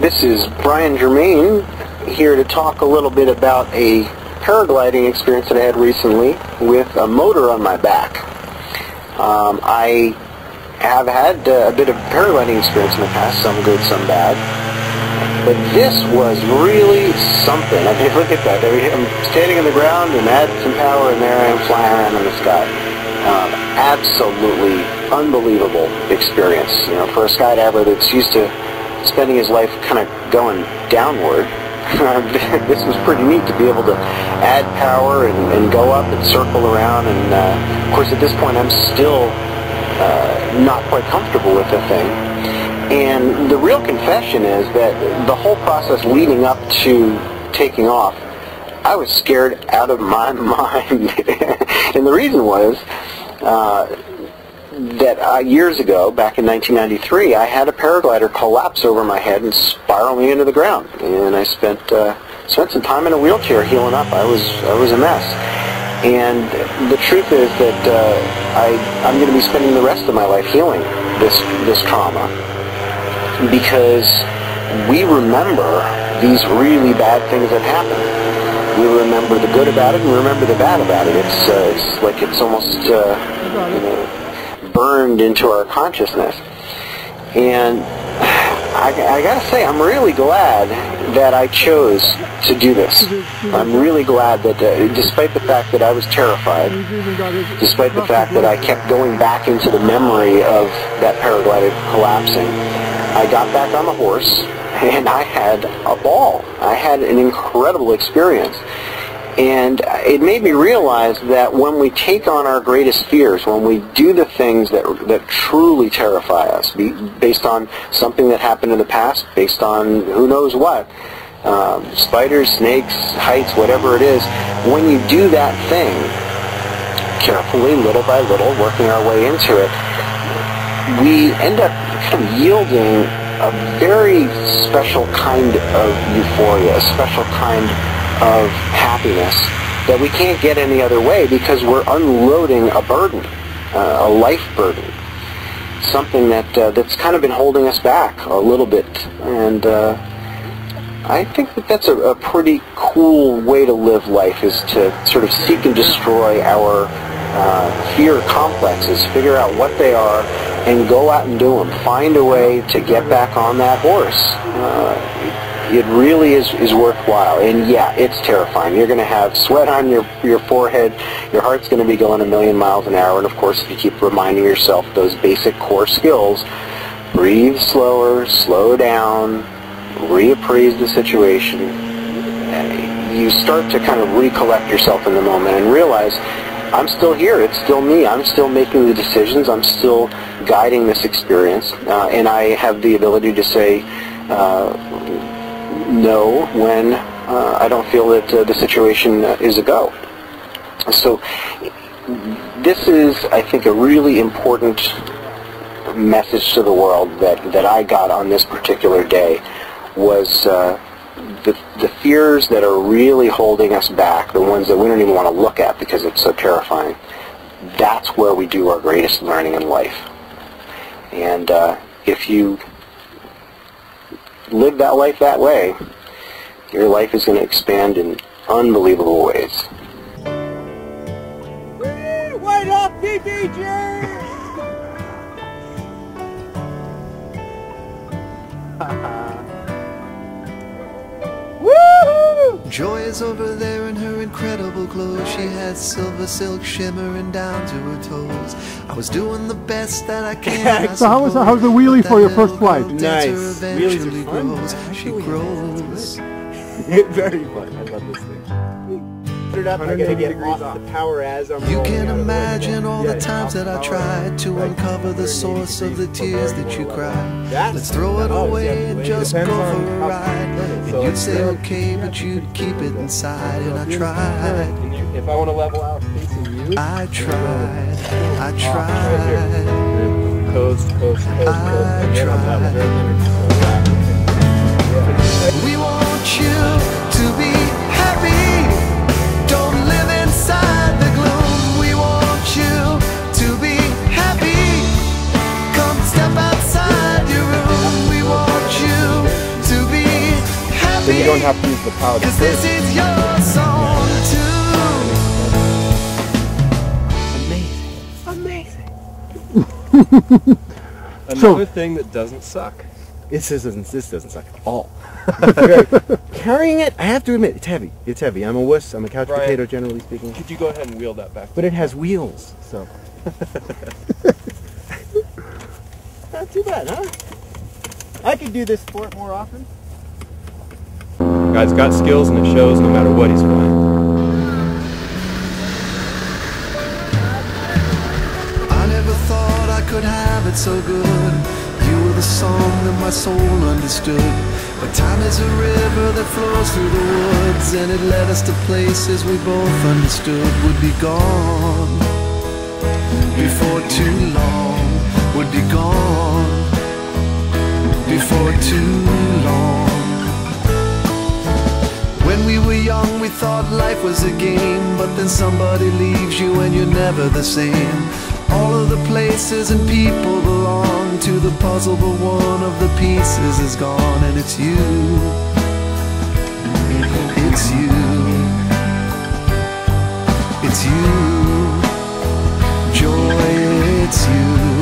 This is Brian Germain here to talk a little bit about a paragliding experience that I had recently with a motor on my back. Um, I have had uh, a bit of paragliding experience in the past, some good, some bad. But this was really something. I mean, look at that. I'm standing on the ground and add some power and there I am flying around in the sky. Um, absolutely unbelievable experience. You know, for a skydiver that's used to spending his life kind of going downward, this was pretty neat to be able to add power and, and go up and circle around. And uh, of course, at this point, I'm still uh, not quite comfortable with the thing. And the real confession is that the whole process leading up to taking off, I was scared out of my mind. and the reason was uh, that uh, years ago, back in 1993, I had a paraglider collapse over my head and spiral me into the ground. And I spent uh, spent some time in a wheelchair healing up. I was I was a mess. And the truth is that uh, I I'm going to be spending the rest of my life healing this this trauma because we remember these really bad things that happened. We remember the good about it and we remember the bad about it. It's uh, it's like it's almost uh, you know, burned into our consciousness. And I, I gotta say, I'm really glad that I chose to do this. I'm really glad that, uh, despite the fact that I was terrified, despite the fact that I kept going back into the memory of that paraglider collapsing, I got back on the horse and I had a ball. I had an incredible experience. And it made me realize that when we take on our greatest fears, when we do the things that, that truly terrify us, based on something that happened in the past, based on who knows what, um, spiders, snakes, heights, whatever it is, when you do that thing, carefully, little by little, working our way into it, we end up kind of yielding a very special kind of euphoria, a special kind of happiness that we can't get any other way because we're unloading a burden, uh, a life burden, something that uh, that's kind of been holding us back a little bit. And uh, I think that that's a, a, pretty cool way to live life is to sort of seek and destroy our uh, fear complexes, figure out what they are, and go out and do them. Find a way to get back on that horse uh, it really is, is worthwhile. And yeah, it's terrifying. You're going to have sweat on your, your forehead. Your heart's going to be going a million miles an hour. And of course, if you keep reminding yourself those basic core skills, breathe slower, slow down, reappraise the situation, you start to kind of recollect yourself in the moment and realize I'm still here. It's still me. I'm still making the decisions. I'm still guiding this experience. Uh, and I have the ability to say, uh, know when uh, I don't feel that uh, the situation uh, is a go. So this is, I think, a really important message to the world that, that I got on this particular day was uh, the, the fears that are really holding us back, the ones that we don't even want to look at because it's so terrifying, that's where we do our greatest learning in life. And uh, if you live that life that way, your life is going to expand in unbelievable ways. Wait up, PPG! Joy is over there in her incredible clothes. She had silver silk shimmering down to her toes. I was doing the best that I can. so how was how's the wheelie for your first flight? Nice. Wheelies are fun. Grows. She grows. Very fun. I love this thing. Put it up. I gotta get off the power as I'm. You can out of the imagine all Yeah, the times that I the power tried to right. uncover the source of the tears that you more cried. That's- Let's throw it oh, away yeah, and just go for a ride. you turn it. And So you'd say there. okay, but you'd keep it inside, and I tried. If I want to level out facing you, I tried, I off right here. tried. Coast, coast, coast, coast. I and then on that one, tried. right there, go back. Yeah. We want you have to use the powder. Cause this is your song too. Amazing. Amazing. So- Another thing that doesn't suck. This doesn't this doesn't suck at all. Carrying it, I have to admit, it's heavy. It's heavy. I'm a wuss. I'm a couch Brian. potato, generally speaking. Could you go ahead and wheel that back? But it has wheels, so. Not too bad, huh? I could do this sport more often. Guy's got skills and it shows no matter what he's flying. I never thought I could have it so good. You were the song that my soul understood. But time is a river that flows through the woods, and it led us to places we both understood would be gone before too long. Thought life was a game, but then somebody leaves you and you're never the same. All of the places and people belong to the puzzle, but one of the pieces is gone, and it's you. It's you. It's you. Joy, it's you.